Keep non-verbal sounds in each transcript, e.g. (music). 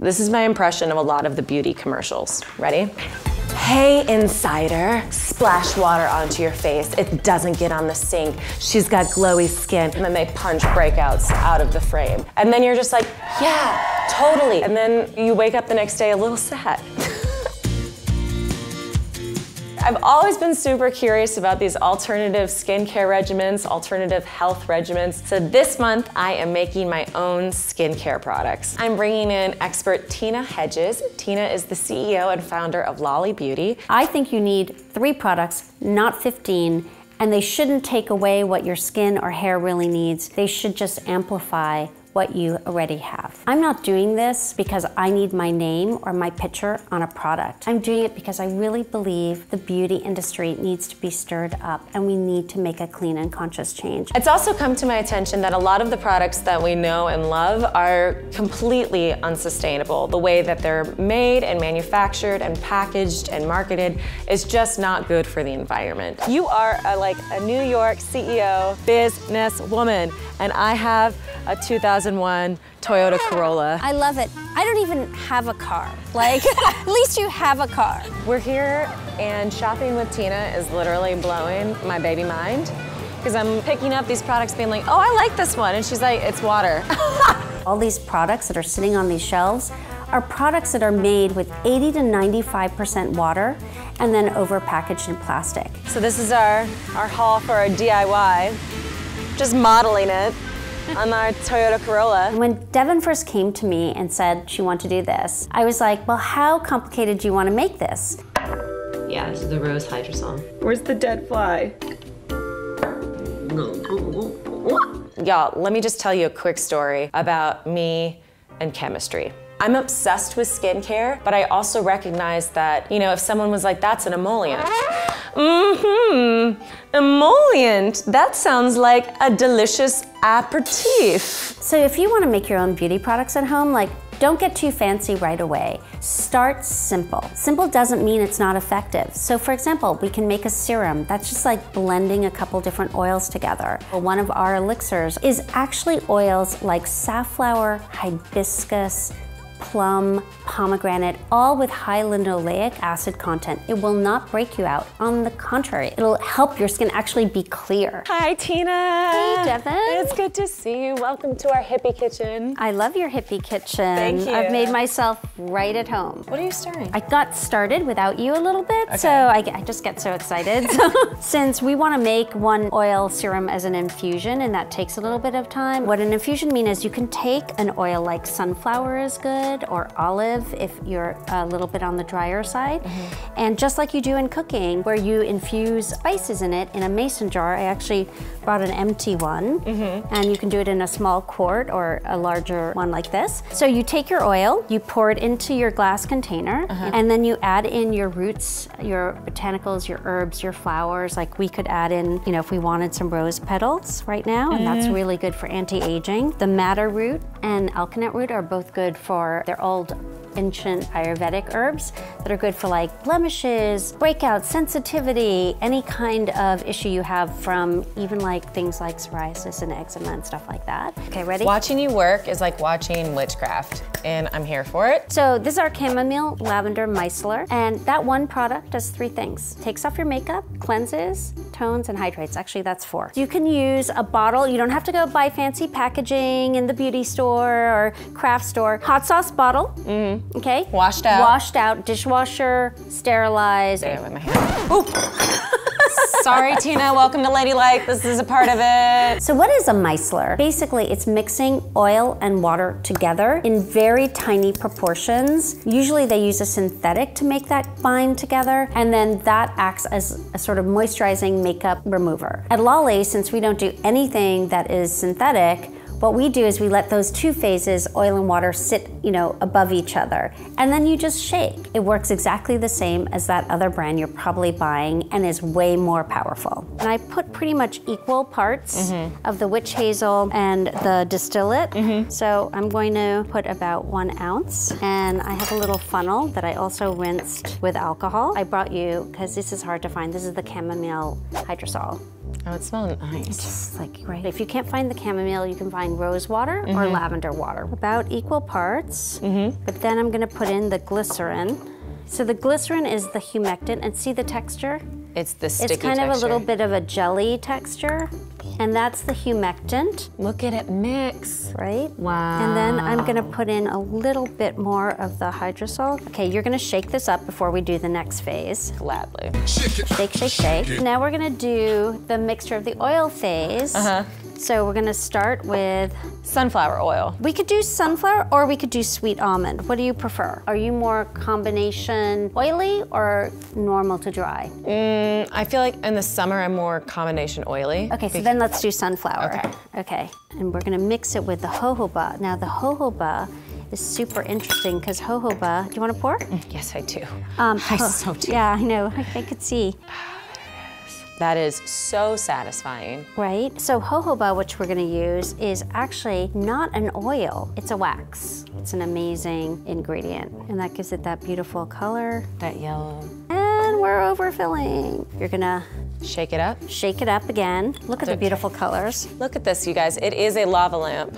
This is my impression of a lot of the beauty commercials. Ready? Hey, insider, splash water onto your face. It doesn't get on the sink. She's got glowy skin. And then they punch breakouts out of the frame. And then you're just like, yeah, totally. And then you wake up the next day a little sad. (laughs) I've always been super curious about these alternative skincare regimens, alternative health regimens. So this month I am making my own skincare products. I'm bringing in expert Tina Hedges. Tina is the CEO and founder of LOLI Beauty. I think you need three products, not 15, and they shouldn't take away what your skin or hair really needs. They should just amplify what you already have. I'm not doing this because I need my name or my picture on a product. I'm doing it because I really believe the beauty industry needs to be stirred up and we need to make a clean and conscious change. It's also come to my attention that a lot of the products that we know and love are completely unsustainable. The way that they're made and manufactured and packaged and marketed is just not good for the environment. You are a, like a New York CEO businesswoman and I have a 2001 Toyota Corolla. I love it. I don't even have a car. Like, (laughs) at least you have a car. We're here and shopping with Tina is literally blowing my baby mind because I'm picking up these products being like, oh, I like this one. And she's like, it's water. (laughs) All these products that are sitting on these shelves are products that are made with 80 to 95% water and then over packaged in plastic. So this is our, our haul for our DIY, just modeling it on our Toyota Corolla. When Devin first came to me and said she wanted to do this, I was like, well, how complicated do you want to make this? Yeah, this is the rose hydrosol. Where's the dead fly? Y'all, let me just tell you a quick story about me and chemistry. I'm obsessed with skincare, but I also recognize that, you know, if someone was like, that's an emollient. Mm-hmm, emollient. That sounds like a delicious aperitif. So if you want to make your own beauty products at home, like don't get too fancy right away. Start simple. Simple doesn't mean it's not effective. So for example, we can make a serum. That's just like blending a couple different oils together. One of our elixirs is actually oils like safflower, hibiscus, plum, pomegranate, all with high linoleic acid content. It will not break you out. On the contrary, it'll help your skin actually be clear. Hi, Tina. Hey, Devin. It's good to see you. Welcome to our hippie kitchen. I love your hippie kitchen. Thank you. I've made myself right at home. What are you stirring? I got started without you a little bit, okay. so I, I, just get so excited. (laughs) since we want to make one oil serum as an infusion, and that takes a little bit of time, what an infusion means is you can take an oil like sunflower is good, or olive if you're a little bit on the drier side. Mm -hmm. And just like you do in cooking, where you infuse spices in it in a mason jar, I actually brought an empty one, mm -hmm. and you can do it in a small quart or a larger one like this. So you take your oil, you pour it into your glass container, uh -huh. and then you add in your roots, your botanicals, your herbs, your flowers. Like we could add in, you know, if we wanted some rose petals right now, and mm -hmm. that's mm-hmm. really good for anti-aging. The madder root and alkanet root are both good for, they're old ancient Ayurvedic herbs that are good for like blemishes, breakouts, sensitivity, any kind of issue you have from even like things like psoriasis and eczema and stuff like that. Okay, ready? Watching you work is like watching witchcraft and I'm here for it. So this is our chamomile lavender micellar and that one product does three things. Takes off your makeup, cleanses, tones, and hydrates. Actually, that's four. You can use a bottle. You don't have to go buy fancy packaging in the beauty store or craft store. Hot sauce bottle. Mm -hmm. Okay. Washed out. Washed out. Dishwasher. Sterilize. Damn, my hand. Sorry, Tina, welcome to Ladylike. This is a part of it. So what is a micellar? Basically, it's mixing oil and water together in very tiny proportions. Usually they use a synthetic to make that bind together, and then that acts as a sort of moisturizing makeup remover. At LOLI, since we don't do anything that is synthetic, what we do is we let those two phases, oil and water, sit, you know, above each other. And then you just shake. It works exactly the same as that other brand you're probably buying and is way more powerful. And I put pretty much equal parts mm -hmm. of the witch hazel and the distillate. Mm -hmm. So I'm going to put about one ounce. And I have a little funnel that I also rinsed with alcohol. I brought you, because this is hard to find, this is the chamomile hydrosol. Oh, it smells nice. It's like great. If you can't find the chamomile, you can find fine rose water or lavender water, about equal parts. But then I'm gonna put in the glycerin. So the glycerin is the humectant, and see the texture? It's the sticky It's kind of a little bit of a jelly texture, and that's the humectant, Look at it mix. right? Wow. And then I'm gonna put in a little bit more of the hydrosol. Okay, you're gonna shake this up before we do the next phase. Gladly. Shake, shake, shake. Now we're gonna do the mixture of the oil phase. Uh-huh. So we're gonna start with, Sunflower oil. we could do sunflower or we could do sweet almond. What do you prefer? Are you more combination oily or normal to dry? Mm, I feel like in the summer I'm more combination oily. Okay, so then let's do sunflower. Okay. Okay, and we're gonna mix it with the jojoba. Now the jojoba is super interesting because jojoba, do you wanna pour? Yes, I do. Um, (laughs) I so do. Yeah, I know, I, I could see. (sighs) (sighs) (sighs) That is so satisfying. Right? So jojoba, which we're gonna use, is actually not an oil, it's a wax. It's an amazing ingredient, and that gives it that beautiful color. That yellow. And we're overfilling. You're gonna Shake it up. shake it up again. Look at the beautiful colors. Look at this, you guys. It is a lava lamp.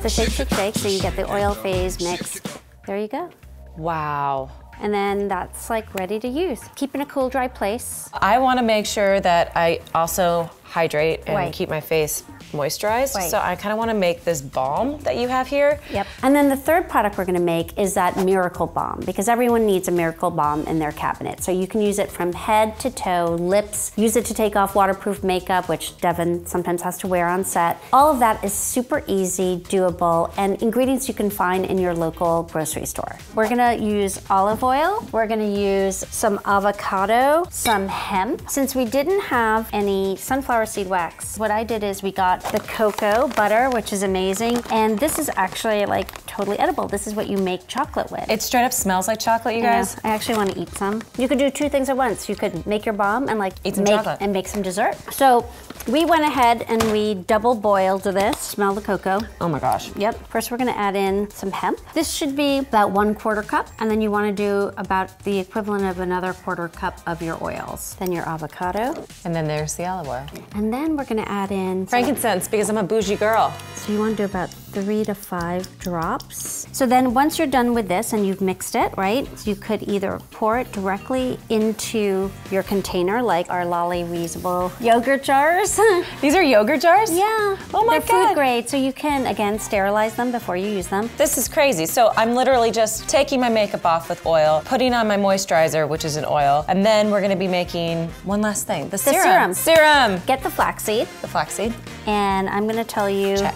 So shake, shake, shake, so you get the oil phase mixed. There you go. Wow. And then that's like ready to use. Keep in a cool, dry place. I want to make sure that I also hydrate and Right. keep my face moisturized. Right. So I kind of want to make this balm that you have here. Yep. And then the third product we're gonna make is that Miracle Balm because everyone needs a Miracle Balm in their cabinet. So you can use it from head to toe, lips, use it to take off waterproof makeup, which Devin sometimes has to wear on set. All of that is super easy, doable, and ingredients you can find in your local grocery store. We're gonna use olive oil, we're gonna use some avocado, some hemp. Since we didn't have any sunflower seed wax, what I did is we got the cocoa butter, which is amazing, and this is actually like totally edible. This is what you make chocolate with. It straight up smells like chocolate, you guys. I actually want to eat some. You could do two things at once. You could make your balm and like Eat some make chocolate. and make some dessert. So we went ahead and we double boiled this. Smell the cocoa. Oh my gosh. Yep. First, we're going to add in some hemp. This should be about one quarter cup, and then you want to do about the equivalent of another quarter cup of your oils. Then your avocado, And then there's the olive oil. and then we're going to add in. Frankincense, because I'm a bougie girl. so you want to do about three to five drops. So then once you're done with this and you've mixed it, right, you could either pour it directly into your container, like our LOLI reusable yogurt jars. (laughs) These are yogurt jars? yeah. Oh my They're God. food grade, so you can, again, sterilize them before you use them. This is crazy. So I'm literally just taking my makeup off with oil, putting on my moisturizer, which is an oil, and then we're gonna be making one last thing. The, serum. Serum. Get the flaxseed, The flaxseed. and I'm gonna tell you. Check.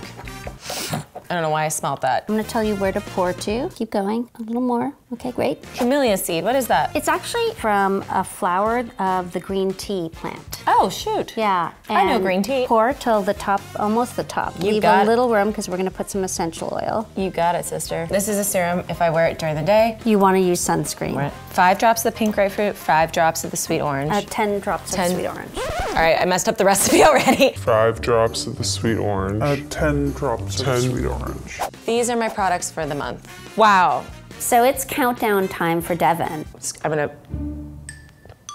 I don't know why I smelled that. I'm gonna tell you where to pour to. Keep going. A little more. Okay, great. Camellia seed. What is that? It's actually from a flower of the green tea plant. Oh shoot. Yeah. I know green tea. Pour till the top, almost the top. You Leave got a little room because we're gonna put some essential oil. You got it, sister. This is a serum if I wear it during the day. You want to use sunscreen. Five drops of the pink grapefruit, five drops of the sweet orange. Uh, Ten drops 10. of sweet orange. All right, I messed up the (laughs) recipe already. Five drops of the sweet orange. Uh, 10 drops Ten. of sweet orange. These are my products for the month. Wow. So it's countdown time for Devin. I'm gonna.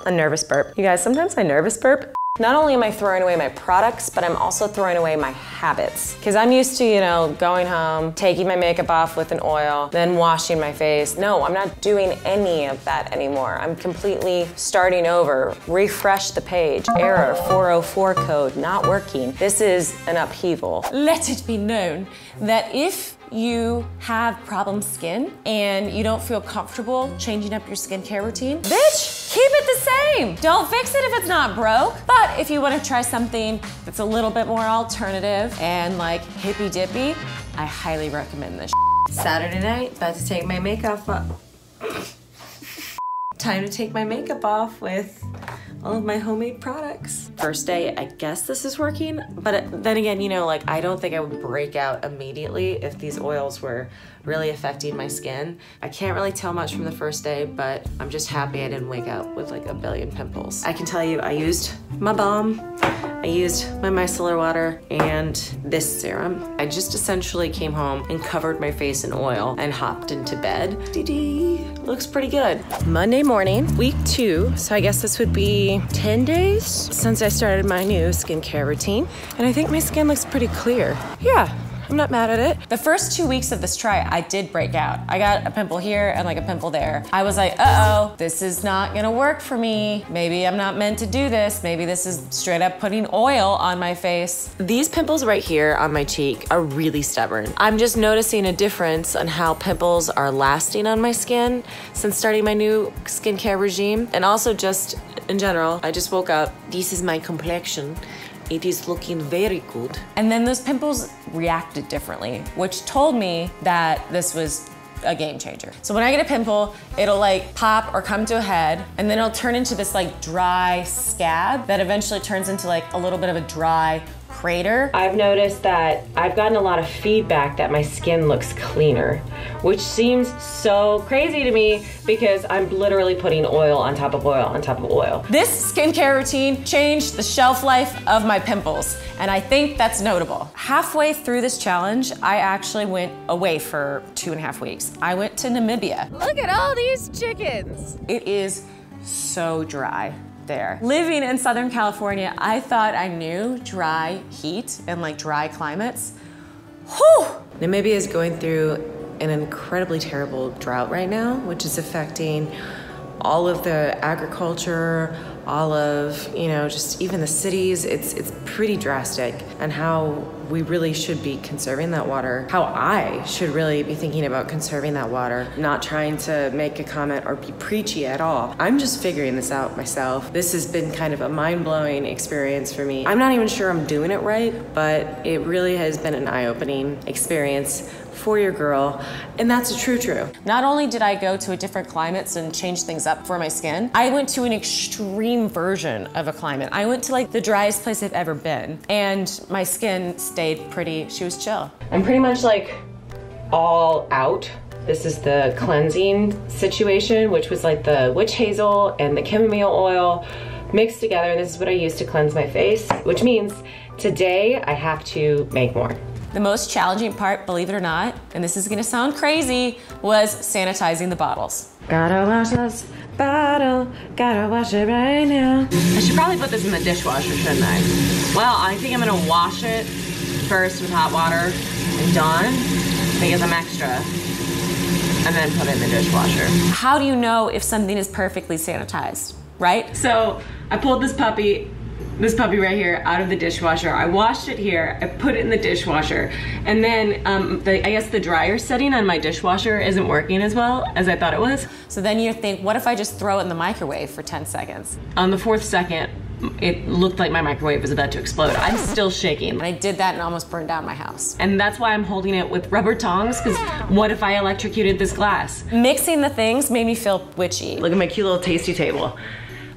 A nervous burp. You guys, sometimes I nervous burp. Not only am I throwing away my products, but I'm also throwing away my habits. Because I'm used to, you know, going home, taking my makeup off with an oil, then washing my face. No, I'm not doing any of that anymore. I'm completely starting over. Refresh the page. Error 404 code not working. This is an upheaval. Let it be known that if you have problem skin and you don't feel comfortable changing up your skincare routine, bitch, keep it the same. Don't fix it if it's not broke. But if you want to try something that's a little bit more alternative and like hippy dippy, I highly recommend this. Saturday night, about to take my makeup off. (laughs) Time to take my makeup off with all of my homemade products. First day, I guess this is working, but then again, you know, like I don't think I would break out immediately if these oils were really affecting my skin. I can't really tell much from the first day, but I'm just happy I didn't wake up with like a billion pimples. I can tell you I used my balm, I used my micellar water and this serum. I just essentially came home and covered my face in oil and hopped into bed. Dee-dee. Looks pretty good. Monday morning, week two, so I guess this would be 10 days since I started my new skincare routine. And I think my skin looks pretty clear. Yeah, I'm not mad at it. The first two weeks of this try, I did break out. I got a pimple here and like a pimple there. I was like, uh-oh, this is not gonna work for me. Maybe I'm not meant to do this. Maybe this is straight up putting oil on my face. These pimples right here on my cheek are really stubborn. I'm just noticing a difference on how pimples are lasting on my skin since starting my new skincare regime. And also just in general, I just woke up. This is my complexion. It is looking very good. And then those pimples reacted differently, which told me that this was a game changer. So when I get a pimple, it'll like pop or come to a head, and then it'll turn into this like dry scab that eventually turns into like a little bit of a dry crater. I've noticed that I've gotten a lot of feedback that my skin looks cleaner, which seems so crazy to me because I'm literally putting oil on top of oil on top of oil. This skincare routine changed the shelf life of my pimples, and I think that's notable. Halfway through this challenge, I actually went away for two and a half weeks. I went to Namibia. Look at all these chickens. It is so dry there. Living in Southern California, I thought I knew dry heat and like dry climates. Whew! Namibia is going through an incredibly terrible drought right now, which is affecting all of the agriculture, all of, you know, just even the cities. It's it's pretty drastic and how we really should be conserving that water. How I should really be thinking about conserving that water, not trying to make a comment or be preachy at all. I'm just figuring this out myself. This has been kind of a mind-blowing experience for me. I'm not even sure I'm doing it right, but it really has been an eye-opening experience for your girl, and that's a true true. Not only did I go to a different climates and change things up for my skin, I went to an extreme version of a climate. I went to like the driest place I've ever been, and my skin stayed pretty, she was chill. I'm pretty much like all out. This is the cleansing situation, which was like the witch hazel and the chamomile oil mixed together. And this is what I use to cleanse my face, which means today I have to make more. The most challenging part, believe it or not, and this is gonna sound crazy, was sanitizing the bottles. Gotta wash this bottle, gotta wash it right now. I should probably put this in the dishwasher, shouldn't I? Well, I think I'm gonna wash it first with hot water and Dawn because I'm extra and then put it in the dishwasher. How do you know if something is perfectly sanitized, right? So I pulled this puppy this puppy right here out of the dishwasher. I washed it here, I put it in the dishwasher, and then um, the, I guess the dryer setting on my dishwasher isn't working as well as I thought it was. So then you think, what if I just throw it in the microwave for 10 seconds? On the fourth second, it looked like my microwave was about to explode. I'm still shaking. And I did that and almost burned down my house. And that's why I'm holding it with rubber tongs, because what if I electrocuted this glass? Mixing the things made me feel witchy. Look at my cute little tasty table.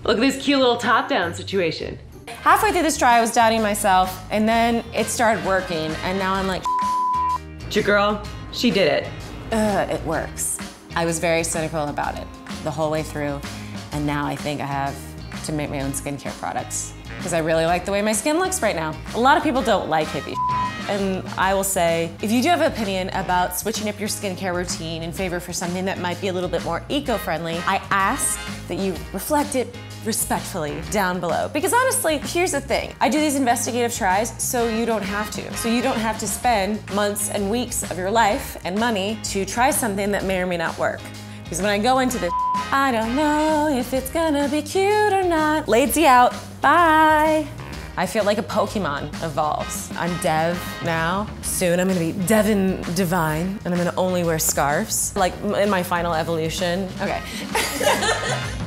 Look at this cute little top-down situation. Halfway through this try, I was doubting myself, and then it started working, and now I'm like, your girl, she did it. Uh, it works. I was very cynical about it the whole way through, and now I think I have to make my own skincare products because I really like the way my skin looks right now. A lot of people don't like hippie and I will say, if you do have an opinion about switching up your skincare routine in favor for something that might be a little bit more eco-friendly, I ask that you reflect it respectfully down below. Because honestly, here's the thing. I do these investigative tries so you don't have to. So you don't have to spend months and weeks of your life and money to try something that may or may not work. Because when I go into this, I don't know if it's gonna be cute or not. Lazy out, bye. I feel like a Pokemon evolves. I'm Dev now. Soon I'm gonna be Devin Divine, and I'm gonna only wear scarves. Like in my final evolution. Okay. (laughs)